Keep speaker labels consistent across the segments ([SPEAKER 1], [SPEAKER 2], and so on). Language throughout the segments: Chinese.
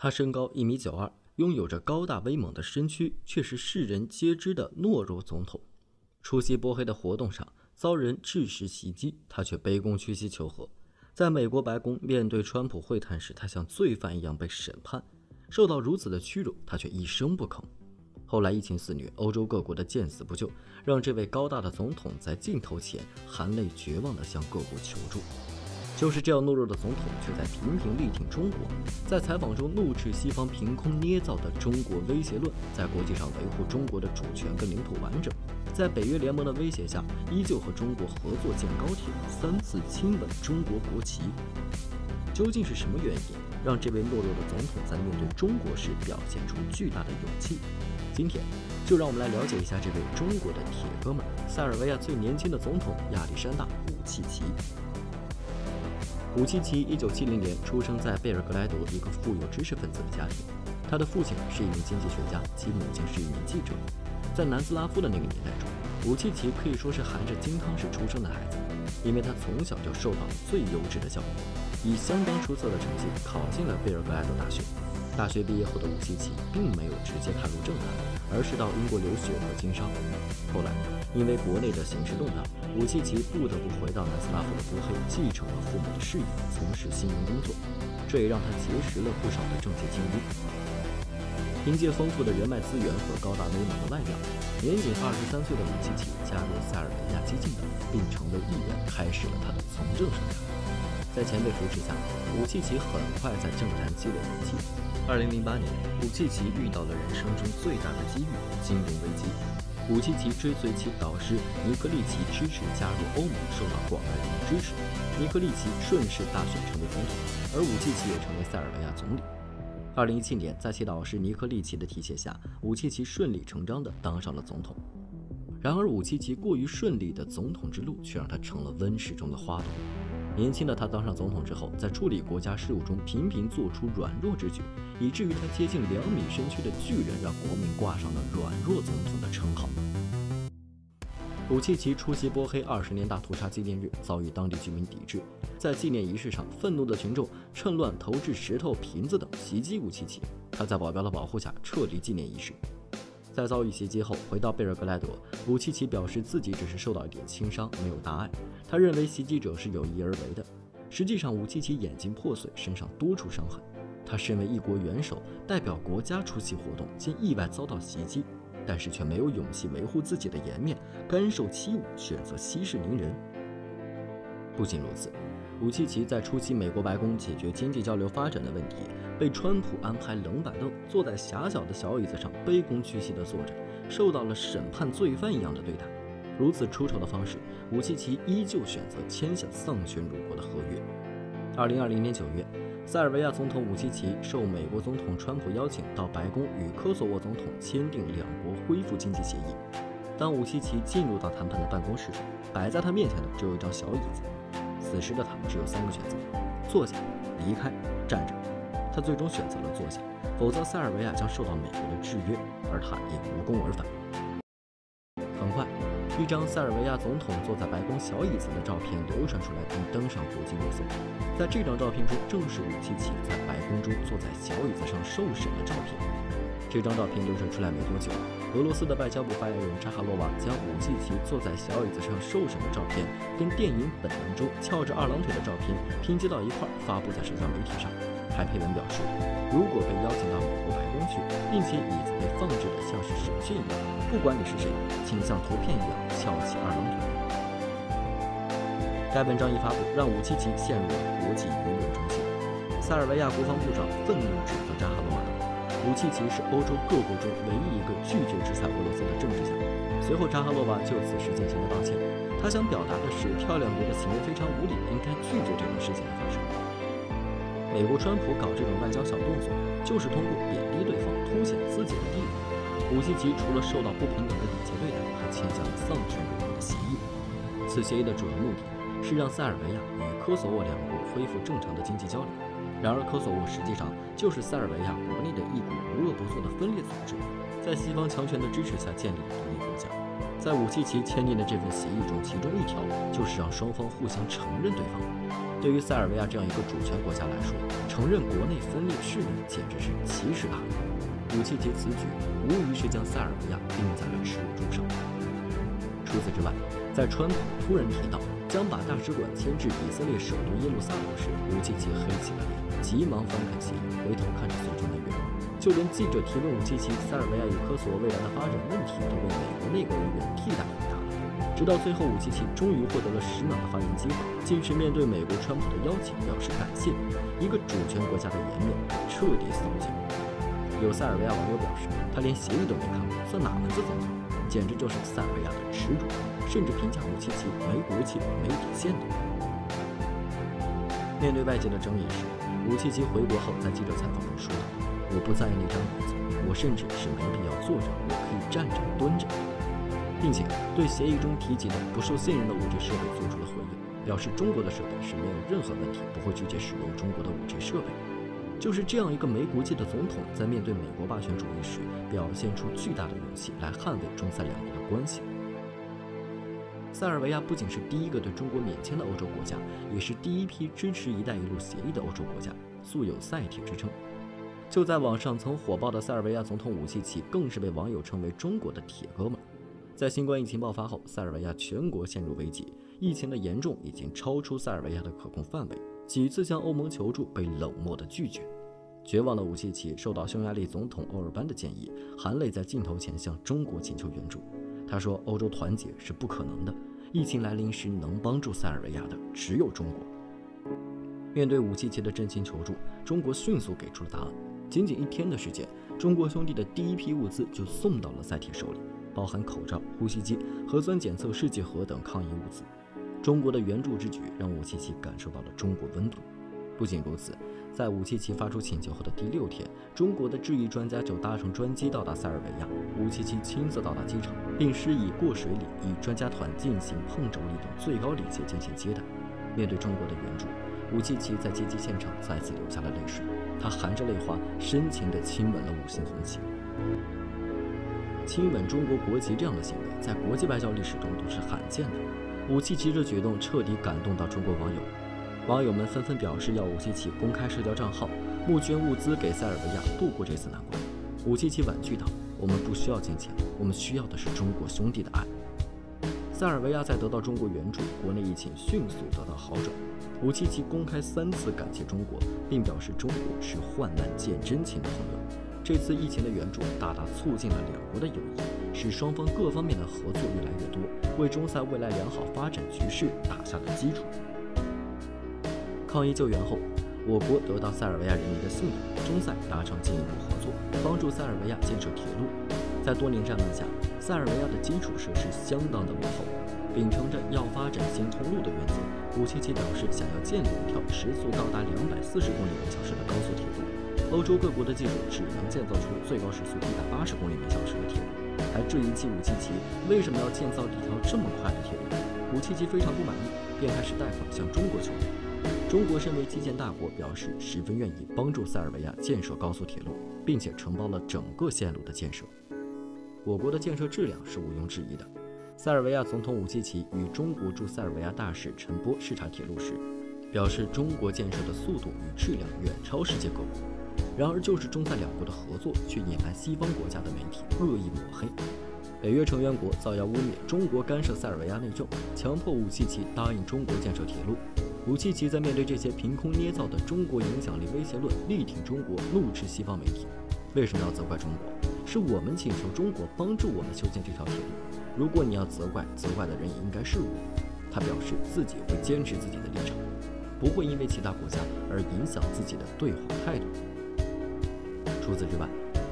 [SPEAKER 1] 他身高一米九二，拥有着高大威猛的身躯，却是世人皆知的懦弱总统。出席波黑的活动上，遭人致实袭击，他却卑躬屈膝求和。在美国白宫面对川普会谈时，他像罪犯一样被审判，受到如此的屈辱，他却一声不吭。后来疫情肆虐，欧洲各国的见死不救，让这位高大的总统在镜头前含泪绝望地向各国求助。就是这样懦弱的总统，却在频频力挺中国。在采访中怒斥西方凭空捏造的中国威胁论，在国际上维护中国的主权跟领土完整。在北约联盟的威胁下，依旧和中国合作建高铁，三次亲吻中国国旗。究竟是什么原因，让这位懦弱的总统在面对中国时表现出巨大的勇气？今天，就让我们来了解一下这位中国的铁哥们——塞尔维亚最年轻的总统亚历山大·武契奇。武契奇一九七零年出生在贝尔格莱德一个富有知识分子的家庭，他的父亲是一名经济学家，其母亲是一名记者。在南斯拉夫的那个年代中，武契奇可以说是含着金汤匙出生的孩子，因为他从小就受到了最优质的教育，以相当出色的成绩考进了贝尔格莱德大学。大学毕业后的武契奇并没有直接踏入政坛，而是到英国留学和经商。后来，因为国内的形势动荡，武契奇不得不回到南斯拉夫的波黑，继承了父母的事业，从事新闻工作。这也让他结识了不少的政界精英。凭借丰富的人脉资源和高大威猛的外表，年仅二十三岁的武契奇加入塞尔维亚激进党，并成为议员，开始了他的从政生涯。在前辈扶持下，武契奇很快在政坛积累人气。二零零八年，武契奇遇到了人生中最大的机遇——金融危机。武契奇追随其导师尼克利奇支持加入欧盟，受到广大人民支持。尼克利奇顺势大选成为总统，而武契奇也成为塞尔维亚总理。二零一七年，在其导师尼克利奇的提携下，武契奇顺理成章地当上了总统。然而，武契奇过于顺利的总统之路，却让他成了温室中的花朵。年轻的他当上总统之后，在处理国家事务中频频做出软弱之举，以至于他接近两米身躯的巨人让国民挂上了“软弱总统”的称号。武契奇出席波黑二十年大屠杀纪念日，遭遇当地居民抵制，在纪念仪式上，愤怒的群众趁乱投掷石头、瓶子等袭击武契奇，他在保镖的保护下撤离纪念仪式。在遭遇袭击后，回到贝尔格莱德，武契奇表示自己只是受到一点轻伤，没有大碍。他认为袭击者是有意而为的。实际上，武契奇眼睛破碎，身上多处伤痕。他身为一国元首，代表国家出席活动，竟意外遭到袭击，但是却没有勇气维护自己的颜面，甘受欺侮，选择息事宁人。不仅如此。武契奇在出席美国白宫解决经济交流发展的问题，被川普安排冷板凳，坐在狭小的小椅子上卑躬屈膝地坐着，受到了审判罪犯一样的对待。如此出丑的方式，武契奇依旧选择签下丧权辱国的合约。二零二零年九月，塞尔维亚总统武契奇受美国总统川普邀请到白宫与科索沃总统签订两国恢复经济协议。当武契奇进入到谈判的办公室，摆在他面前的只有一张小椅子。此时的他只有三个选择：坐下、离开、站着。他最终选择了坐下，否则塞尔维亚将受到美国的制约，而他也无功而返。很快，一张塞尔维亚总统坐在白宫小椅子的照片流传出来，并登上国际热搜。在这张照片中，正是武契奇在白宫中坐在小椅子上受审的照片。这张照片流传出来没多久。俄罗斯的外交部发言人扎哈罗娃将武契奇坐在小椅子上受审的照片，跟电影《本能》中翘着二郎腿的照片拼接到一块，发布在社交媒体上。还配文表示，如果被邀请到美国白宫去，并且椅子被放置的像是审讯一样，不管你是谁，请像图片一样翘起二郎腿。该文章一发布，让武契奇陷入了国际舆论中心。塞尔维亚国防部长愤怒指责扎哈罗娃。武契奇是欧洲各国中唯一一个拒绝制裁俄罗斯的政治家。随后，扎哈罗娃就此事进行了道歉。他想表达的是，漂亮国的行为非常无理，应该拒绝这种事情的发生。美国川普搞这种外交小动作，就是通过贬低对方，凸显自己的地位。武契奇除了受到不平等的礼节对待，还签下了丧权辱国的协议。此协议的主要目的是让塞尔维亚与科索沃两国恢复正常的经济交流。然而，科索沃实际上就是塞尔维亚国内的一股不作的分裂组织，在西方强权的支持下建立了独立国家。在武契奇签订的这份协议中，其中一条就是让双方互相承认对方。对于塞尔维亚这样一个主权国家来说，承认国内分裂势力简直是奇耻大辱。武契奇此举无疑是将塞尔维亚钉在了耻辱柱上。除此之外，在川普突然提到将把大使馆迁至以色列首都耶路撒冷时，武契奇黑起了脸，急忙翻开协议，回头看着随众人员，就连记者提问武契奇塞尔维亚与科索沃未来的发展问题，都被美国内阁人员替代回答了。直到最后，武契奇终于获得了十秒的发言机会，竟是面对美国川普的邀请表示感谢。一个主权国家的颜面彻底扫尽。有塞尔维亚网友表示，他连协议都没看过，算哪门子总统？简直就是塞尔维亚的耻辱！甚至评价武契奇没骨气、没底线。面对外界的争议时，武契奇回国后在记者采访中说道：“我不在意那张椅子，我甚至是没必要坐着，我可以站着、蹲着。”并且对协议中提及的不受信任的 5G 设备做出了回应，表示中国的设备是没有任何问题，不会拒绝使用中国的 5G 设备。就是这样一个没骨气的总统，在面对美国霸权主义时，表现出巨大的勇气来捍卫中塞两国的关系。塞尔维亚不仅是第一个对中国免签的欧洲国家，也是第一批支持“一带一路”协议的欧洲国家，素有“塞铁”之称。就在网上曾火爆的塞尔维亚总统武契奇，更是被网友称为“中国的铁哥们”。在新冠疫情爆发后，塞尔维亚全国陷入危机，疫情的严重已经超出塞尔维亚的可控范围。几次向欧盟求助被冷漠的拒绝，绝望的武契奇受到匈牙利总统欧尔班的建议，含泪在镜头前向中国请求援助。他说：“欧洲团结是不可能的，疫情来临时能帮助塞尔维亚的只有中国。”面对武契奇的真情求助，中国迅速给出了答案。仅仅一天的时间，中国兄弟的第一批物资就送到了塞铁手里。包含口罩、呼吸机、核酸检测试剂盒等抗疫物资。中国的援助之举让武契奇感受到了中国温度。不仅如此，在武契奇发出请求后的第六天，中国的质疑专家就搭乘专机到达塞尔维亚。武契奇亲自到达机场，并施以过水礼，与专家团进行碰肘礼等最高礼节进行接待。面对中国的援助，武契奇在接机现场再次流下了泪水，他含着泪花，深情地亲吻了五星红旗。亲吻中国国旗这样的行为，在国际外交历史中都是罕见的。武契奇这举动彻底感动到中国网友，网友们纷纷表示要武契奇公开社交账号，募捐物资给塞尔维亚度过这次难关。武契奇婉拒道：“我们不需要金钱，我们需要的是中国兄弟的爱。”塞尔维亚在得到中国援助，国内疫情迅速得到好转。武契奇公开三次感谢中国，并表示中国是患难见真情的朋友。这次疫情的援助大大促进了两国的友谊，使双方各方面的合作越来越多，为中塞未来良好发展局势打下了基础。抗疫救援后，我国得到塞尔维亚人民的信任，中塞达成进一步合作，帮助塞尔维亚建设铁路。在多年战乱下，塞尔维亚的基础设施相当的落后，秉承着要发展新通路的原则，武契奇表示想要建立一条时速到达两百四十公里每小时的高速铁路。欧洲各国的技术只能建造出最高时速一百八十公里每小时的铁路，还质疑起武契奇为什么要建造一条这么快的铁路。武契奇非常不满意，便开始贷款向中国求助。中国身为基建大国，表示十分愿意帮助塞尔维亚建设高速铁路，并且承包了整个线路的建设。我国的建设质量是毋庸置疑的。塞尔维亚总统武契奇与中国驻塞尔维亚大使陈波视察铁路时，表示中国建设的速度与质量远超世界各国。然而，就是中塞两国的合作，却引来西方国家的媒体恶意抹黑。北约成员国造谣污蔑中国干涉塞尔维亚内政，强迫武契奇答应中国建设铁路。武契奇在面对这些凭空捏造的中国影响力威胁论，力挺中国，怒斥西方媒体。为什么要责怪中国？是我们请求中国帮助我们修建这条铁路。如果你要责怪，责怪的人也应该是我。他表示自己会坚持自己的立场，不会因为其他国家而影响自己的对华态度。除此之外，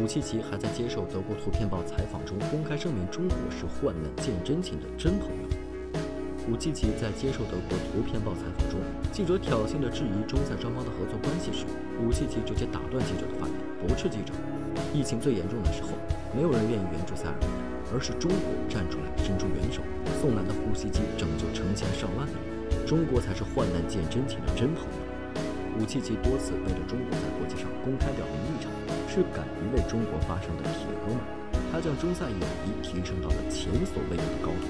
[SPEAKER 1] 武契奇还在接受德国图片报采访中公开声明，中国是患难见真情的真朋友。武契奇在接受德国图片报采访中，记者挑衅地质疑中塞双方的合作关系时，武契奇直接打断记者的发言，驳斥记者：疫情最严重的时候，没有人愿意援助塞尔维亚，而是中国站出来伸出援手，送来了呼吸机，拯救成千上万的人。中国才是患难见真情的真朋友。武契奇多次为了中国在国际上公开表明立场。是敢于为中国发声的铁哥们，他将中塞友谊提升到了前所未有的高度。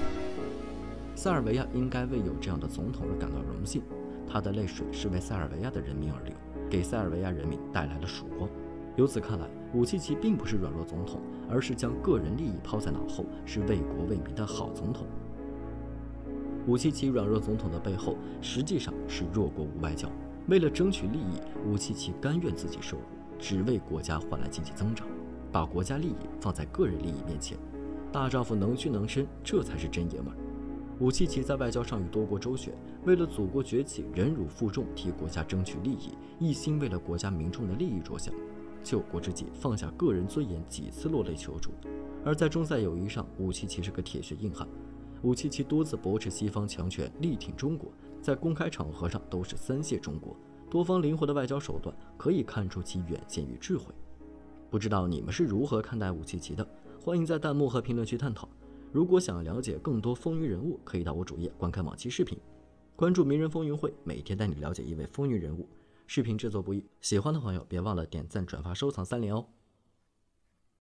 [SPEAKER 1] 塞尔维亚应该为有这样的总统而感到荣幸，他的泪水是为塞尔维亚的人民而流，给塞尔维亚人民带来了曙光。由此看来，武契奇并不是软弱总统，而是将个人利益抛在脑后，是为国为民的好总统。武契奇软弱总统的背后，实际上是弱国无外交。为了争取利益，武契奇甘愿自己受辱，只为国家换来经济增长，把国家利益放在个人利益面前。大丈夫能屈能伸，这才是真爷们儿。武契奇在外交上与多国周旋，为了祖国崛起，忍辱负重，替国家争取利益，一心为了国家民众的利益着想。救国之际，放下个人尊严，几次落泪求助。而在中塞友谊上，武契奇是个铁血硬汉。武契奇多次驳斥西方强权，力挺中国，在公开场合上都是三谢中国。多方灵活的外交手段，可以看出其远见与智慧。不知道你们是如何看待武契奇的？欢迎在弹幕和评论区探讨。如果想了解更多风云人物，可以到我主页观看往期视频，关注名人风云会，每天带你了解一位风云人物。视频制作不易，喜欢的朋友别忘了点赞、转发、收藏三连哦。